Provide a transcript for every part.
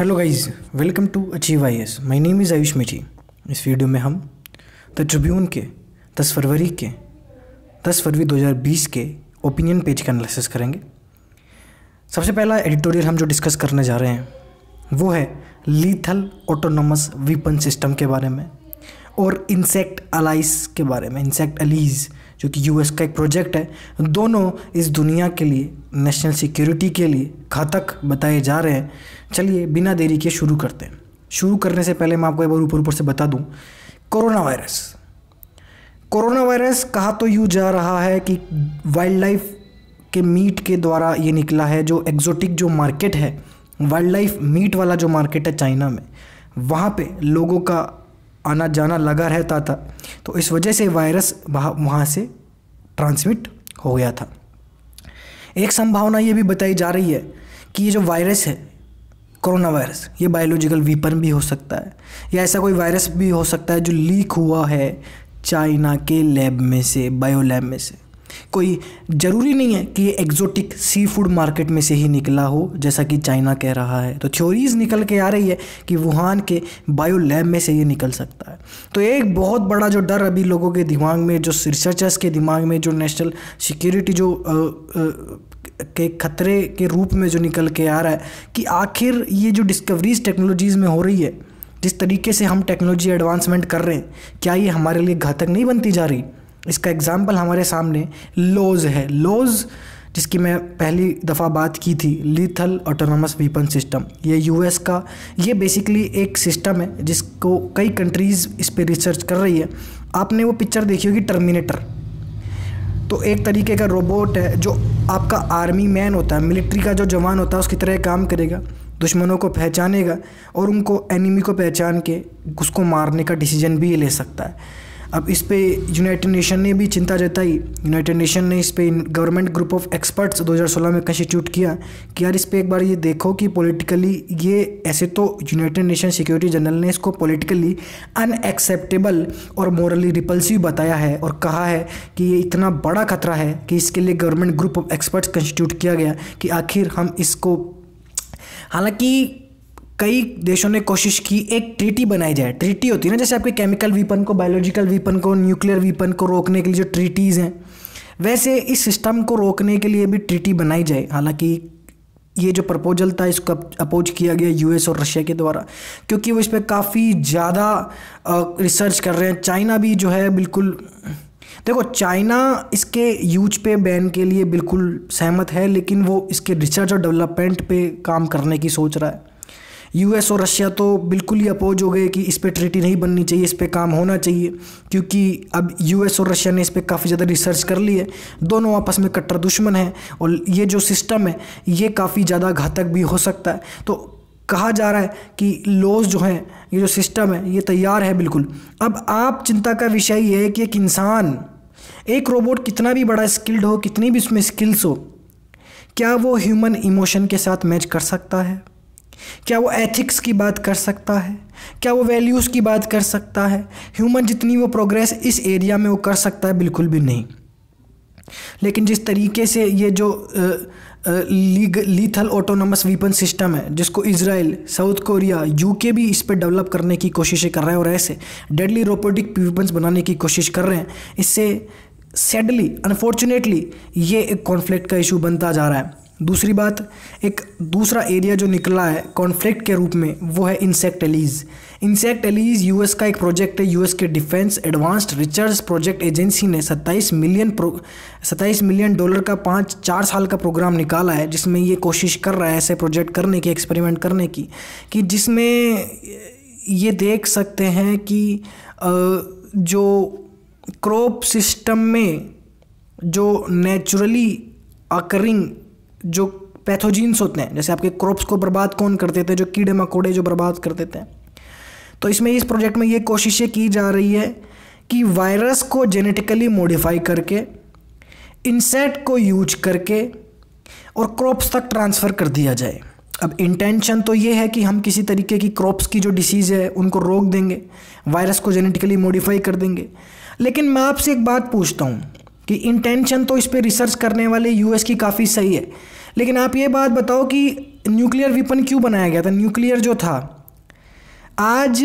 Hello guys welcome to achieve I S my name is Ayush मिठी इस video में हम द ट्रिब्यून के 10 फरवरी के 10 फरवरी 2020 के ओपिनियन पेज का एनालिसिस करेंगे। सबसे पहला एडिटोरियल हम जो डिस्कस करने जा रहे हैं, वो है लीथल ऑटोनोमस वीपन सिस्टम के बारे में और इंसेक्ट अलाइस के बारे में इंसेक्ट अलीज़ जो कि यूएस का एक प्रोजेक्ट है, दोनों इस दुनिया के लिए नेशनल सिक्योरिटी के लिए घातक बताए जा रहे हैं। चलिए, बिना देरी के शुरू करते हैं। शुरू करने से पहले मैं आपको एक बार ऊपर ऊपर से बता दूँ, कोरोना वायरस। कोरोना वायरस कहा तो यूँ जा रहा है कि वाइल्ड लाइफ के मीट के द्वारा ये निकला है, जो एग्जोटिक जो मार्केट है वाइल्ड लाइफ मीट वाला जो मार्केट है चाइना में। वहाँ पे लोगों का आना जाना लगा रहता था। तो इस वजह से वायरस वहाँ से ट्रांसमिट हो गया था। एक संभावना ये भी बताई जा रही है कि ये जो वायरस है कोरोना वायरस ये बायोलॉजिकल वीपन भी हो सकता है। या ऐसा कोई वायरस भी हो सकता है जो लीक हुआ है चाइना के लैब में से बायो लैब में से। कोई ज़रूरी नहीं है कि ये एग्जोटिक सी फ़ूड मार्केट में से ही निकला हो जैसा कि चाइना कह रहा है। तो थ्योरीज निकल के आ रही है कि वुहान के बायो लैब में से ये निकल सकता है। तो एक बहुत बड़ा जो डर अभी लोगों के दिमाग में जो रिसर्चर्स के दिमाग में जो नेशनल सिक्योरिटी जो आ, आ, के खतरे के रूप में जो निकल के आ रहा है कि आखिर ये जो डिस्कवरीज टेक्नोलॉजीज़ में हो रही है जिस तरीके से हम टेक्नोलॉजी एडवांसमेंट कर रहे हैं क्या ये हमारे लिए घातक नहीं बनती जा रही? इसका एग्ज़ाम्पल हमारे सामने लोज है। लोज जिसकी मैं पहली दफ़ा बात की थी लीथल ऑटोनोमस वीपन सिस्टम ये यूएस का, ये बेसिकली एक सिस्टम है जिसको कई कंट्रीज़ इस पर रिसर्च कर रही है। आपने वो पिक्चर देखी होगी टर्मिनेटर तो एक तरीके का रोबोट है जो आपका आर्मी मैन होता है मिलिट्री का जो जवान होता है, उसकी तरह काम करेगा, दुश्मनों को पहचानेगा और उनको एनिमी को पहचान के उसको मारने का डिसीज़न भी ले सकता है। अब इस पे यूनाइटेड नेशन ने भी चिंता जताई। यूनाइटेड नेशन ने इस पे गवर्नमेंट ग्रुप ऑफ़ एक्सपर्ट्स 2016 में कंस्टिट्यूट किया कि यार इस पे एक बार ये देखो कि पॉलिटिकली ये ऐसे तो यूनाइटेड नेशन सिक्योरिटी जनरल ने इसको पॉलिटिकली अनएक्सेप्टेबल और मॉरली रिपल्सिव बताया है और कहा है कि ये इतना बड़ा खतरा है कि इसके लिए government group of experts constitute किया गया कि आखिर हम इसको हालाँकि कई देशों ने कोशिश की एक ट्रीटी बनाई जाए। ट्रीटी होती है ना, जैसे आपके केमिकल वीपन को बायोलॉजिकल वीपन को न्यूक्लियर वीपन को रोकने के लिए जो ट्रीटीज़ हैं, वैसे इस सिस्टम को रोकने के लिए भी ट्रीटी बनाई जाए। हालाँकि ये जो प्रपोजल था, इसको अपोज किया गया यूएस और रशिया के द्वारा, क्योंकि वो इस पर काफ़ी ज़्यादा रिसर्च कर रहे हैं। चाइना भी जो है, बिल्कुल, देखो चाइना इसके यूज़ पे बैन के लिए बिल्कुल सहमत है, लेकिन वो इसके रिसर्च और डेवलपमेंट पे काम करने की सोच रहा है। यूएस और रशिया तो बिल्कुल ही अपोज हो गए कि इस पर ट्रीटी नहीं बननी चाहिए, इस पर काम होना चाहिए, क्योंकि अब यूएस और रशिया ने इस पर काफ़ी ज़्यादा रिसर्च कर ली है। दोनों आपस में कट्टर दुश्मन हैं और ये जो सिस्टम है, ये काफ़ी ज़्यादा घातक भी हो सकता है। तो कहा जा रहा है कि लॉज जो हैं, ये जो सिस्टम है, ये तैयार है बिल्कुल। अब आप चिंता का विषय ये है कि एक इंसान, एक रोबोट कितना भी बड़ा स्किल्ड हो, कितनी भी उसमें स्किल्स हो, क्या वो ह्यूमन इमोशन के साथ मैच कर सकता है? क्या वो एथिक्स की बात कर सकता है? क्या वो वैल्यूज़ की बात कर सकता है? ह्यूमन जितनी वो प्रोग्रेस इस एरिया में वो कर सकता है, बिल्कुल भी नहीं। लेकिन जिस तरीके से ये जो लीथल ऑटोनमस वीपन सिस्टम है, जिसको इसराइल साउथ कोरिया यूके भी इस पर डेवलप करने की कोशिशें कर रहे हैं और ऐसे डेडली रोबोटिक वीपन्स बनाने की कोशिश कर रहे हैं, इससे सैडली अनफॉर्चुनेटली ये एक कॉन्फ्लिक्ट का इशू बनता जा रहा है। दूसरी बात, एक दूसरा एरिया जो निकला है कॉन्फ्लिक्ट के रूप में, वो है insect allies insect allies US का एक प्रोजेक्ट है यूएस के defence advanced research project agency ने 27 मिलियन प्रो 27 मिलियन डॉलर का पाँच, चार साल का प्रोग्राम निकाला है, जिसमें ये कोशिश कर रहा है ऐसे प्रोजेक्ट करने की एक्सपेरिमेंट करने की, कि जिसमें ये देख सकते हैं कि जो क्रॉप सिस्टम में जो नेचुरली अकरिंग जो पैथोजीन्स होते हैं, जैसे आपके क्रॉप्स को बर्बाद कौन कर देते हैं, जो कीड़े मकोड़े जो बर्बाद कर देते हैं। तो इसमें इस प्रोजेक्ट में ये कोशिशें की जा रही है कि वायरस को जेनेटिकली मॉडिफाई करके इंसेक्ट को यूज़ करके और क्रॉप्स तक ट्रांसफ़र कर दिया जाए। अब इंटेंशन तो ये है कि हम किसी तरीके की क्रॉप्स की जो डिसीज़ है, उनको रोक देंगे वायरस को जेनेटिकली मॉडिफाई कर देंगे। लेकिन मैं आपसे एक बात पूछता हूँ कि इंटेंशन तो इस पर रिसर्च करने वाले यूएस की काफ़ी सही है। लेकिन आप ये बात बताओ कि न्यूक्लियर वेपन क्यों बनाया गया था? न्यूक्लियर जो था, आज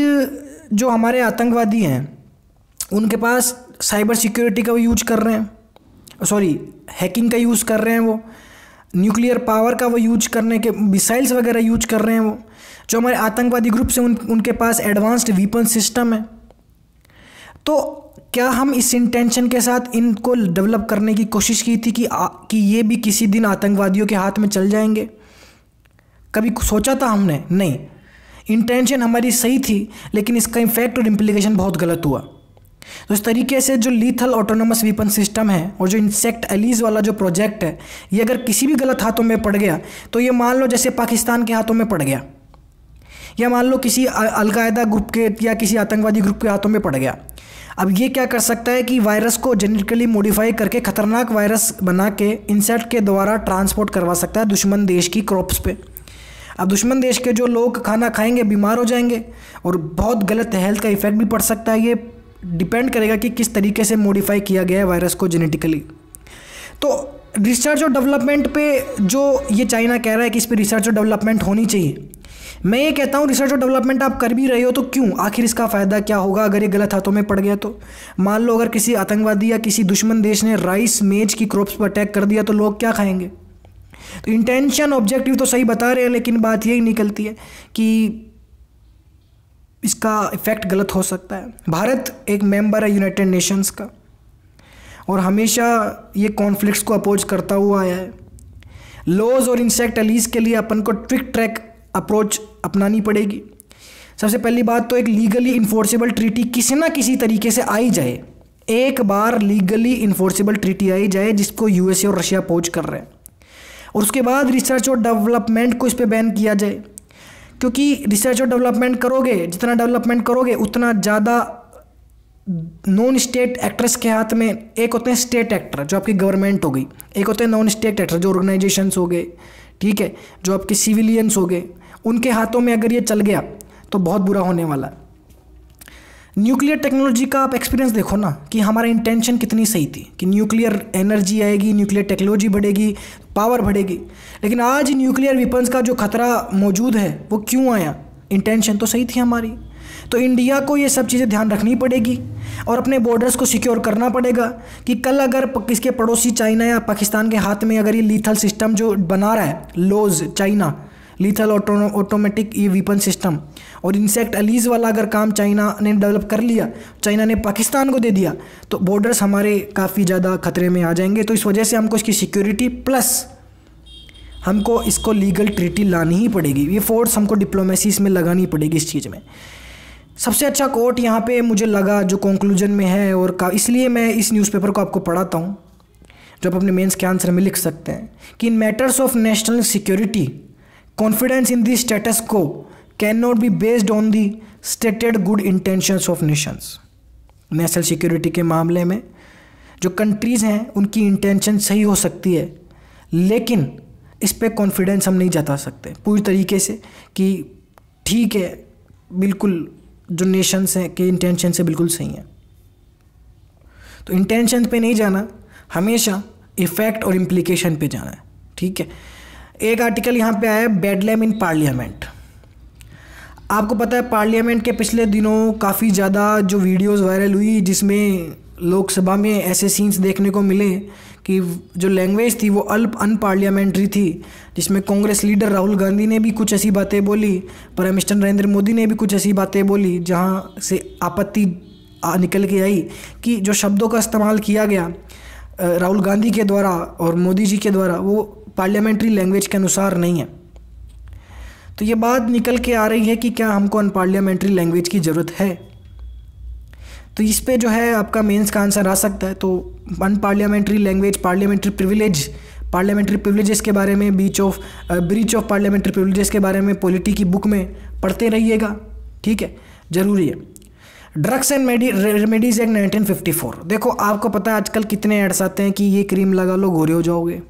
जो हमारे आतंकवादी हैं, उनके पास साइबर सिक्योरिटी का यूज़ कर रहे हैं। सॉरी हैकिंग का यूज़ कर रहे हैं वो। न्यूक्लियर पावर का वो यूज़ करने के मिसाइल्स वगैरह यूज़ कर रहे हैं वो। जो हमारे आतंकवादी ग्रुप से उन, उनके पास एडवांस्ड वीपन सिस्टम है। तो क्या हम इस इंटेंशन के साथ इनको डेवलप करने की कोशिश की थी कि आ, कि ये भी किसी दिन आतंकवादियों के हाथ में चल जाएँगे? कभी सोचा था हमने? नहीं। इंटेंशन हमारी सही थी लेकिन इसका इम्फेक्ट और इम्प्लीकेशन बहुत गलत हुआ। तो इस तरीके से जो लीथल ऑटोनोमस वीपन सिस्टम है और जो इंसेक्ट एलीज वाला जो प्रोजेक्ट है ये अगर किसी भी गलत हाथों में पड़ गया तो ये मान लो जैसे पाकिस्तान के हाथों में पड़ गया। या मान लो किसी अलकायदा ग्रुप के या किसी आतंकवादी ग्रुप के हाथों में पड़ गया। अब ये क्या कर सकता है कि वायरस को जेनेटिकली मॉडिफाई करके ख़तरनाक वायरस बना के इंसेक्ट के द्वारा ट्रांसपोर्ट करवा सकता है दुश्मन देश की क्रॉप्स पे। अब दुश्मन देश के जो लोग खाना खाएँगे, बीमार हो जाएँगे और बहुत गलत हेल्थ का इफ़ेक्ट भी पड़ सकता है, ये डिपेंड करेगा कि किस तरीके से मॉडिफाई किया गया है वायरस को जेनेटिकली तो रिसर्च और डेवलपमेंट पे जो ये चाइना कह रहा है कि इस पर रिसर्च और डेवलपमेंट होनी चाहिए। मैं ये कहता हूँ रिसर्च और डेवलपमेंट आप कर भी रहे हो तो क्यों? आखिर इसका फ़ायदा क्या होगा अगर ये गलत हाथों में पड़ गया तो? मान लो अगर किसी आतंकवादी या किसी दुश्मन देश ने राइस मेज की क्रॉप्स पर अटैक कर दिया तो लोग क्या खाएँगे? तो इंटेंशन ऑब्जेक्टिव तो सही बता रहे हैं, लेकिन बात यही निकलती है कि इसका इफ़ेक्ट गलत हो सकता है। भारत एक मेंबर है यूनाइटेड नेशंस का और हमेशा ये कॉन्फ्लिक्ट्स को अपोज करता हुआ आया है। लॉज और इंसेक्ट एलीज के लिए अपन को ट्विक ट्रैक अप्रोच अपनानी पड़ेगी। सबसे पहली बात तो एक लीगली इन्फोर्सेबल ट्रीटी किसी ना किसी तरीके से आई जाए। एक बार लीगली इन्फोर्सेबल ट्रीटी आई जाए जिसको यूएसए और रशिया अपोज कर रहे हैं। और उसके बाद रिसर्च और डेवलपमेंट को इस पर बैन किया जाए। क्योंकि रिसर्च और डेवलपमेंट करोगे, जितना डेवलपमेंट करोगे, उतना ज़्यादा नॉन स्टेट एक्टर्स के हाथ में, एक होते हैं स्टेट एक्टर जो आपकी गवर्नमेंट हो गई। एक होते हैं नॉन स्टेट एक्टर जो ऑर्गेनाइजेशंस हो गए, ठीक है, जो आपके सिविलियंस हो गए। उनके हाथों में अगर ये चल गया तो बहुत बुरा होने वाला। है न्यूक्लियर टेक्नोलॉजी का आप एक्सपीरियंस देखो ना, कि हमारा इंटेंशन कितनी सही थी, कि न्यूक्लियर एनर्जी आएगी न्यूक्लियर टेक्नोलॉजी बढ़ेगी पावर बढ़ेगी। लेकिन आज न्यूक्लियर वेपन्स का जो खतरा मौजूद है, वो क्यों आया? इंटेंशन तो सही थी हमारी। तो इंडिया को ये सब चीज़ें ध्यान रखनी पड़ेगी, और अपने बॉर्डर्स को सिक्योर करना पड़ेगा, कि कल अगर किसके पड़ोसी चाइना या पाकिस्तान के हाथ में अगर ये लीथल सिस्टम जो बना रहा है लोज चाइना लीथल ऑटोमेटिक ये वीपन सिस्टम और इंसेक्ट अलीज वाला अगर काम चाइना ने डेवलप कर लिया चाइना ने पाकिस्तान को दे दिया तो बॉर्डर्स हमारे काफ़ी ज़्यादा खतरे में आ जाएँगे। तो इस वजह से हमको इसकी सिक्योरिटी प्लस हमको इसको लीगल ट्रीटी लानी ही पड़ेगी। ये फोर्स हमको डिप्लोमेसी इसमें लगानी पड़ेगी इस चीज़ में। सबसे अच्छा कोट यहाँ पे मुझे लगा जो कंक्लूजन में है और का इसलिए मैं इस न्यूज़पेपर को आपको पढ़ाता हूँ जो आप अपने मेंस के आंसर में लिख सकते हैं कि in matters of national security confidence in the status quo cannot be based on the stated good intentions of nations national security के मामले में जो कंट्रीज़ हैं, उनकी इंटेंशन सही हो सकती है, लेकिन इस पर कॉन्फिडेंस हम नहीं जता सकते। पूरी तरीके से कि ठीक है, बिल्कुल जो नेशंस हैं, के इंटेंशन से बिल्कुल सही हैं। तो इंटेंशन पे नहीं जाना, हमेशा इफ़ेक्ट और इम्प्लीकेशन पे जाना है, ठीक है? एक आर्टिकल यहाँ पे आया बेडलेम इन पार्लियामेंट आपको पता है पार्लियामेंट के पिछले दिनों काफ़ी ज़्यादा जो वीडियोस वायरल हुई, जिसमें लोकसभा में ऐसे सीन्स देखने को मिले कि जो लैंग्वेज थी वो अल्प अनपार्लियामेंट्री थी, जिसमें कांग्रेस लीडर राहुल गांधी ने भी कुछ ऐसी बातें बोली प्राइम मिनिस्टर नरेंद्र मोदी ने भी कुछ ऐसी बातें बोली, जहाँ से आपत्ति निकल के आई कि जो शब्दों का इस्तेमाल किया गया राहुल गांधी के द्वारा और मोदी जी के द्वारा, वो पार्लियामेंट्री लैंग्वेज के अनुसार नहीं है। तो ये बात निकल के आ रही है कि क्या हमको अनपार्लियामेंट्री लैंग्वेज की ज़रूरत है? तो इस पे जो है आपका मेंस का आंसर आ सकता है। तो unparliamentary language parliamentary privilege parliamentary privileges के बारे में breach of breach of parliamentary privileges के बारे में पॉलिटी की बुक में पढ़ते रहिएगा। ठीक है? ज़रूरी है। ड्रग्स एंड मेडी रेमेडीज एक्ट 1954 देखो, आपको पता है आजकल कितने एड्स आते हैं कि ये क्रीम लगा लो, गोरे हो जाओगे।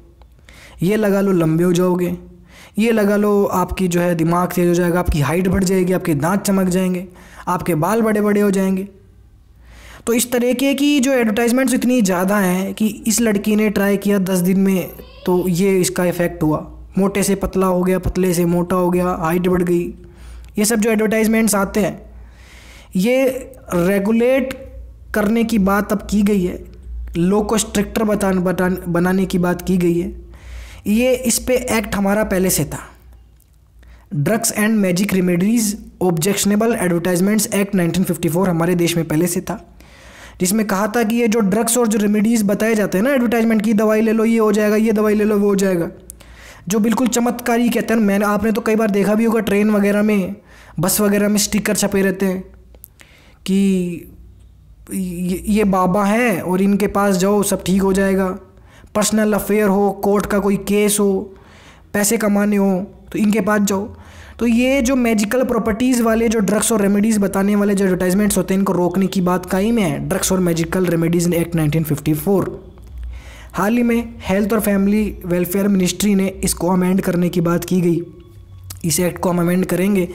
ये लगा लो लंबे हो जाओगे। ये लगा लो आपकी जो है दिमाग तेज हो जाएगा, आपकी हाइट बढ़ जाएगी, आपके दांत चमक जाएँगे, आपके बाल बड़े बड़े हो जाएँगे। तो इस तरीके की जो एडवर्टाइजमेंट्स इतनी ज़्यादा हैं कि इस लड़की ने ट्राई किया दस दिन में तो ये इसका इफ़ेक्ट हुआ। मोटे से पतला हो गया, पतले से मोटा हो गया हाइट बढ़ गई। ये सब जो एडवर्टाइजमेंट्स आते हैं, ये रेगुलेट करने की बात अब की गई है। लो को स्ट्रिक्टर बता बता, बनाने की बात की गई है। ये इस पे एक्ट हमारा पहले से था। Drugs and magic remedies objectionable advertisements act 1954 हमारे देश में पहले से था। जिसमें कहा था कि ये जो ड्रग्स और जो रेमेडीज़ बताए जाते हैं ना एडवर्टाइजमेंट की, दवाई ले लो, ये हो जाएगा, ये दवाई ले लो, वो हो जाएगा। जो बिल्कुल चमत्कारी कहते हैं मैंने, आपने तो कई बार देखा भी होगा ट्रेन वगैरह में बस वगैरह में स्टिकर छपे रहते हैं कि ये बाबा हैं और इनके पास जाओ, सब ठीक हो जाएगा। पर्सनल अफेयर हो कोर्ट का कोई केस हो, पैसे कमाने हो तो इनके पास जाओ। तो ये जो मैजिकल प्रॉपर्टीज़ वाले जो ड्रग्स और रेमेडीज़ बताने वाले जो एडवर्टाइजमेंट्स होते हैं, इनको रोकने की बात कहीं में है ड्रग्स और मैजिकल रेमेडीज़ एक्ट 1954 हाल ही में हेल्थ और फैमिली वेलफेयर मिनिस्ट्री ने इसको अमेंड करने की बात की गई। इस एक्ट को हम अमेंड करेंगे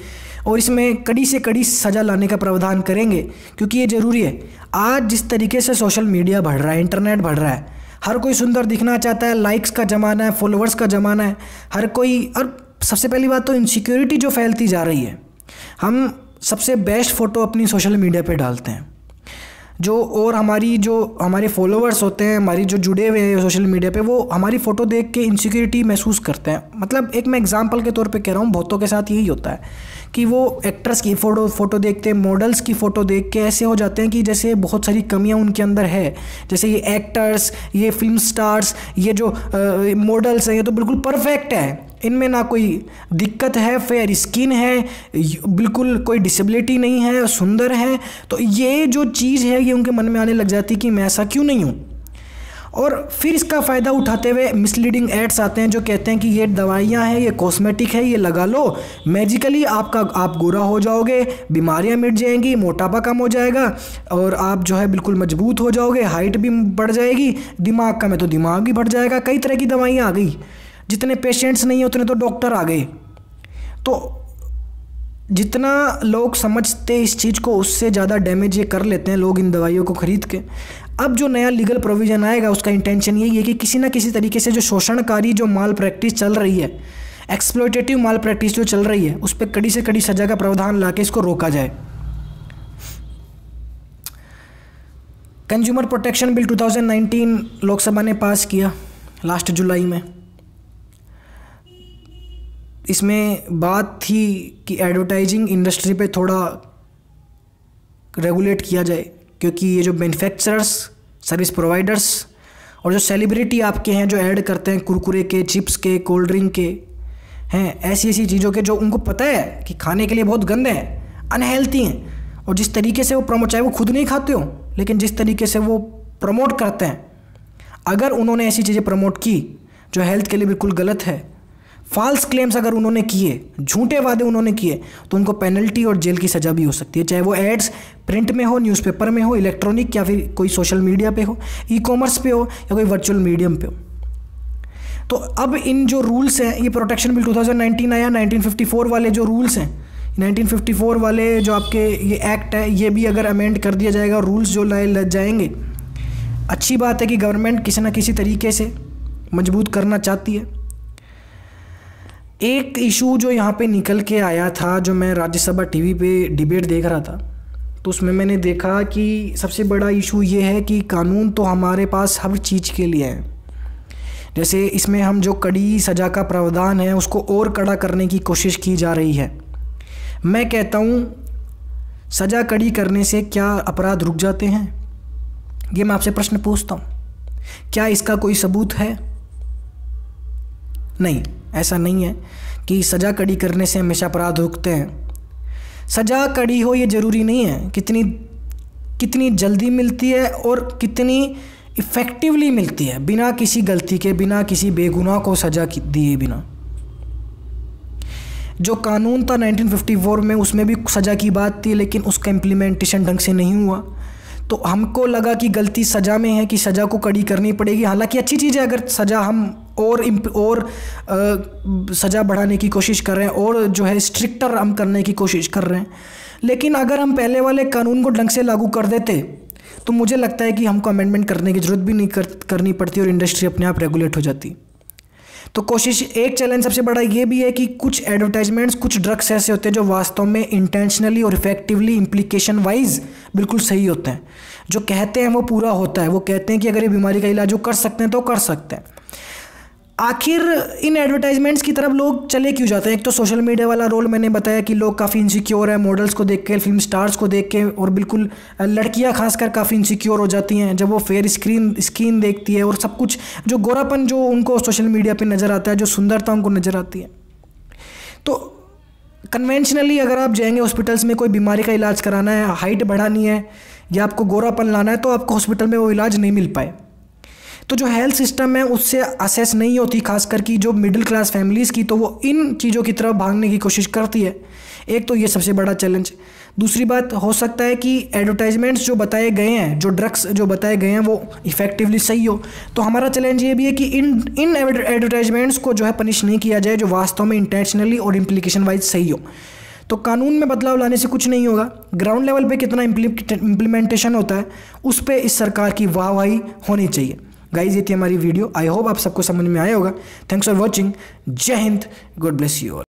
और इसमें कड़ी से कड़ी सज़ा लाने का प्रावधान करेंगे, क्योंकि ये ज़रूरी है। आज जिस तरीके से सोशल मीडिया बढ़ रहा है इंटरनेट बढ़ रहा है हर कोई सुंदर दिखना चाहता है लाइक्स का ज़माना है फॉलोअर्स का ज़माना है, हर कोई, और सबसे पहली बात तो इनसिक्योरिटी जो फैलती जा रही है। हम सबसे बेस्ट फ़ोटो अपनी सोशल मीडिया पे डालते हैं। जो और हमारी, जो हमारे फॉलोअर्स होते हैं, हमारी जो जुड़े हुए हैं सोशल मीडिया पे, वो हमारी फ़ोटो देख के इनसिक्योरिटी महसूस करते हैं। मतलब एक मैं एग्जांपल के तौर पे कह रहा हूँ बहुतों के साथ यही होता है। कि वो एक्ट्रेस की फ़ोटो फ़ोटो देखते हैं मॉडल्स की फ़ोटो देख के ऐसे हो जाते हैं कि जैसे बहुत सारी कमियाँ उनके अंदर है। जैसे ये एक्टर्स ये फ़िल्म स्टार्स ये जो मॉडल्स हैं, ये तो बिल्कुल परफेक्ट है। इनमें ना कोई दिक्कत है फेयर स्किन है, बिल्कुल कोई डिसेबिलिटी नहीं है, सुंदर है। तो ये जो चीज़ है, ये उनके मन में आने लग जाती कि मैं ऐसा क्यों नहीं हूँ? और फिर इसका फ़ायदा उठाते हुए मिसलीडिंग एड्स आते हैं जो कहते हैं कि ये दवाइयाँ हैं, ये कॉस्मेटिक है, ये लगा लो। मैजिकली आपका, आप गोरा हो जाओगे, बीमारियाँ मिट जाएँगी, मोटापा कम हो जाएगा और आप जो है बिल्कुल मज़बूत हो जाओगे हाइट भी बढ़ जाएगी, दिमाग का में तो दिमाग भी बढ़ जाएगा। कई तरह की दवाइयाँ आ गई। जितने पेशेंट्स नहीं हैं, उतने तो डॉक्टर आ गए। तो जितना लोग समझते इस चीज़ को, उससे ज़्यादा डैमेज ये कर लेते हैं लोग इन दवाइयों को ख़रीद के। अब जो नया लीगल प्रोविज़न आएगा, उसका इंटेंशन यही है कि किसी ना किसी तरीके से जो शोषणकारी जो माल प्रैक्टिस चल रही है एक्सप्लोटेटिव माल प्रैक्टिस जो चल रही है, उस पर कड़ी से कड़ी सजा का प्रावधान ला के इसको रोका जाए। कंज्यूमर प्रोटेक्शन बिल 2019 लोकसभा ने पास किया लास्ट जुलाई में। इसमें बात थी कि एडवर्टाइजिंग इंडस्ट्री पे थोड़ा रेगुलेट किया जाए, क्योंकि ये जो मैन्युफैक्चरर्स सर्विस प्रोवाइडर्स और जो सेलिब्रिटी आपके हैं, जो ऐड करते हैं कुरकुरे के चिप्स के कोल्ड ड्रिंक के, हैं, ऐसी ऐसी चीज़ों के जो उनको पता है कि खाने के लिए बहुत गंदे हैं अनहेल्थी हैं। और जिस तरीके से वो प्रमोट चाहे वो खुद नहीं खाते हो, लेकिन जिस तरीके से वो प्रमोट करते हैं, अगर उन्होंने ऐसी चीज़ें प्रमोट की जो हेल्थ के लिए बिल्कुल गलत है फॉल्स क्लेम्स अगर उन्होंने किए, झूठे वादे उन्होंने किए तो उनको पेनल्टी और जेल की सज़ा भी हो सकती है। चाहे वो एड्स प्रिंट में हो न्यूज़पेपर में हो इलेक्ट्रॉनिक या फिर कोई सोशल मीडिया पे हो ई कॉमर्स पे हो या कोई वर्चुअल मीडियम पे हो। तो अब इन जो रूल्स हैं, ये प्रोटेक्शन बिल 2019 आया 1954 वाले जो रूल्स हैं 1954 वाले जो आपके ये एक्ट है, ये भी अगर अमेंड कर दिया जाएगा रूल्स जो लाए लग जाएँगे, अच्छी बात है कि गवर्नमेंट किसी ना किसी तरीके से मज़बूत करना चाहती है। एक इशू जो यहाँ पे निकल के आया था, जो मैं राज्यसभा टीवी पे डिबेट देख रहा था तो उसमें मैंने देखा कि सबसे बड़ा इशू ये है कि कानून तो हमारे पास हर चीज़ के लिए है। जैसे इसमें हम जो कड़ी सज़ा का प्रावधान है, उसको और कड़ा करने की कोशिश की जा रही है। मैं कहता हूँ, सज़ा कड़ी करने से क्या अपराध रुक जाते हैं? ये मैं आपसे प्रश्न पूछता हूँ। क्या इसका कोई सबूत है? नहीं, ऐसा नहीं है कि सज़ा कड़ी करने से हमेशा अपराध रुकते हैं। सज़ा कड़ी हो ये ज़रूरी नहीं है। कितनी कितनी जल्दी मिलती है और कितनी इफ़ेक्टिवली मिलती है। बिना किसी गलती के, बिना किसी बेगुनाह को सज़ा दिए बिना। जो कानून था 1954 में, उसमें भी सज़ा की बात थी, लेकिन उसका इम्प्लीमेंटेशन ढंग से नहीं हुआ। तो हमको लगा कि गलती सज़ा में है, कि सज़ा को कड़ी करनी पड़ेगी। हालाँकि अच्छी चीज़ है, अगर सज़ा हम और और सज़ा बढ़ाने की कोशिश कर रहे हैं और जो है स्ट्रिक्टर हम करने की कोशिश कर रहे हैं। लेकिन अगर हम पहले वाले कानून को ढंग से लागू कर देते तो मुझे लगता है कि हमको अमेंडमेंट करने की ज़रूरत भी नहीं कर, करनी पड़ती और इंडस्ट्री अपने आप रेगुलेट हो जाती। तो कोशिश एक चैलेंज सबसे बड़ा ये भी है कि कुछ एडवर्टाइजमेंट्स कुछ ड्रग्स ऐसे होते हैं जो वास्तव में इंटेंशनली और इफेक्टिवली इम्प्लीकेशन वाइज बिल्कुल सही होते हैं। जो कहते हैं वो पूरा होता है वो कहते हैं कि अगर ये बीमारी का इलाज वो कर सकते हैं तो कर सकते हैं। आखिर इन एडवर्टाइजमेंट्स की तरफ़ लोग चले क्यों जाते हैं? एक तो सोशल मीडिया वाला रोल मैंने बताया कि लोग काफ़ी इनसिक्योर है मॉडल्स को देख के फ़िल्म स्टार्स को देख के, और बिल्कुल लड़कियाँ खासकर काफ़ी इनसिक्योर हो जाती हैं जब वो फेयर स्क्रीन स्क्रीन देखती है और सब कुछ जो गोरापन जो उनको सोशल मीडिया पर नज़र आता है, जो सुंदरता उनको नज़र आती है। तो कन्वेंशनली अगर आप जाएँगे हॉस्पिटल्स में कोई बीमारी का इलाज कराना है हाइट बढ़ानी है, या आपको गोरापन लाना है तो आपको हॉस्पिटल में वो इलाज नहीं मिल पाए। तो जो हेल्थ सिस्टम है, उससे असेस नहीं होती, खासकर की जो मिडिल क्लास फैमिलीज़ की तो वो इन चीज़ों की तरफ़ भागने की कोशिश करती है। एक तो ये सबसे बड़ा चैलेंज दूसरी बात, हो सकता है कि एडवर्टाइजमेंट्स जो बताए गए हैं, जो ड्रग्स जो बताए गए हैं, वो इफ़ेक्टिवली सही हो। तो हमारा चैलेंज ये भी है कि इन इन एडवर्टाइजमेंट्स को जो है पनिश नहीं किया जाए, जो वास्तव में इंटेंशनली और इम्प्लीकेशन वाइज सही हो। तो कानून में बदलाव लाने से कुछ नहीं होगा। ग्राउंड लेवल पे कितना इम्प्लीमेंटेशन होता है, उस पर इस सरकार की वाहवाही होनी चाहिए। गाइज़ ये थी हमारी वीडियो आई होप आप सबको समझ में आया होगा. Thanks for watching Jai Hind God bless you all